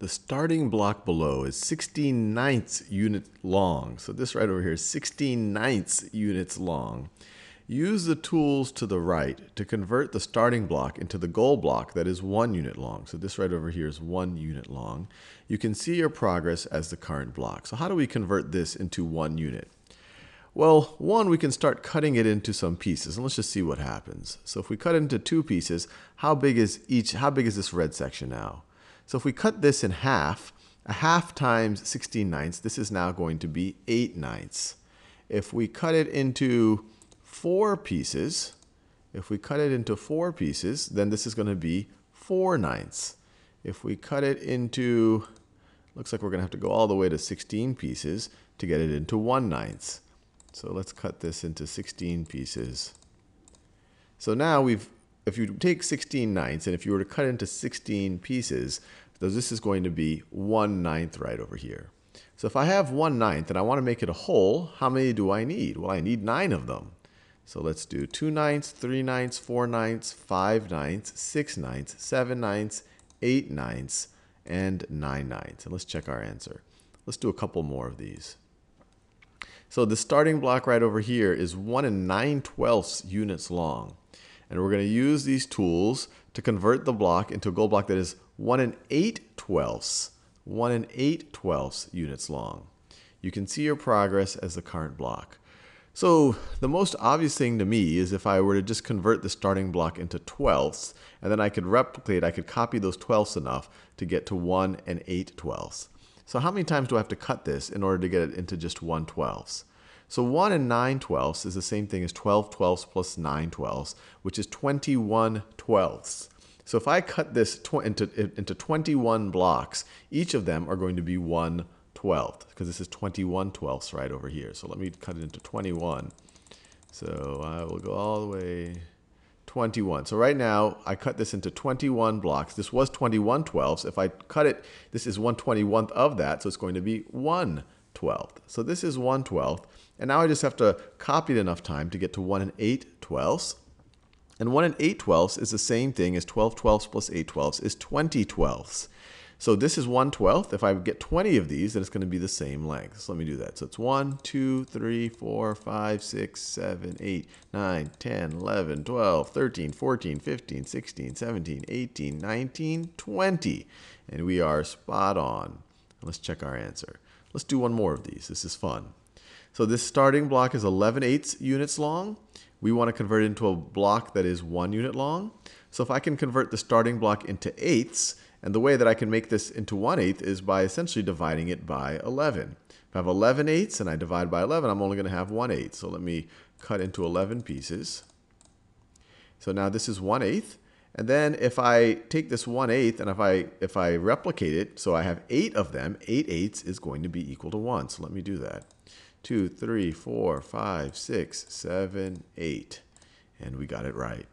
The starting block below is 16 ninths units long. So this right over here is 16 ninths units long. Use the tools to the right to convert the starting block into the goal block that is one unit long. So this right over here is one unit long. You can see your progress as the current block. So how do we convert this into one unit? Well, one, we can start cutting it into some pieces, and let's just see what happens. So if we cut into two pieces, how big is each, how big is this red section now? So if we cut this in half, a half times 16 ninths, this is now going to be 8 ninths. If we cut it into four pieces, if we cut it into four pieces, then this is going to be 4 ninths. If we cut it into, looks like we're going to have to go all the way to 16 pieces to get it into 1 ninths. So let's cut this into 16 pieces. So now we've, if you take 16 ninths, and if you were to cut into 16 pieces, this is going to be 1 ninth right over here. So if I have 1 ninth and I want to make it a whole, how many do I need? Well, I need 9 of them. So let's do 2 ninths, 3 ninths, 4 ninths, 5 ninths, 6 ninths, 7 ninths, 8 ninths, and 9 ninths. And let's check our answer. Let's do a couple more of these. So the starting block right over here is 1 and 9 twelfths units long. And we're going to use these tools to convert the block into a goal block that is 1 and 8 twelfths, 1 and 8 twelfths units long. You can see your progress as the current block. So the most obvious thing to me is if I were to just convert the starting block into twelfths, and then I could replicate, I could copy those twelfths enough to get to 1 and 8 twelfths. So how many times do I have to cut this in order to get it into just 1 twelfths? So 1 and 9 twelfths is the same thing as 12 twelfths plus 9 twelfths, which is 21 twelfths. So if I cut this into, into 21 blocks, each of them are going to be 1 twelfth, because this is 21 twelfths right over here. So let me cut it into 21. So I will go all the way 21. So right now, I cut this into 21 blocks. This was 21 twelfths. If I cut it, this is 1 21th of that, so it's going to be 1 12th. So this is 1 12th. And now I just have to copy it enough time to get to 1 and 8 twelfths. And 1 and 8 twelfths is the same thing as 12 twelfths plus 8 twelfths is 20 twelfths. So this is 1 12th. If I get 20 of these, then it's going to be the same length. So let me do that. So it's 1, 2, 3, 4, 5, 6, 7, 8, 9, 10, 11, 12, 13, 14, 15, 16, 17, 18, 19, 20. And we are spot on. Let's check our answer. Let's do one more of these. This is fun. So this starting block is 11 eighths units long. We want to convert it into a block that is one unit long. So if I can convert the starting block into eighths, and the way that I can make this into 1 eighth is by essentially dividing it by 11. If I have 11 eighths and I divide by 11, I'm only going to have 1 eighth. So let me cut into 11 pieces. So now this is 1 eighth. And then if I take this 1 eighth and if I, if I replicate it, so I have 8 of them, 8 eighths is going to be equal to 1. So let me do that. 2, 3, 4, 5, 6, 7, 8. And we got it right.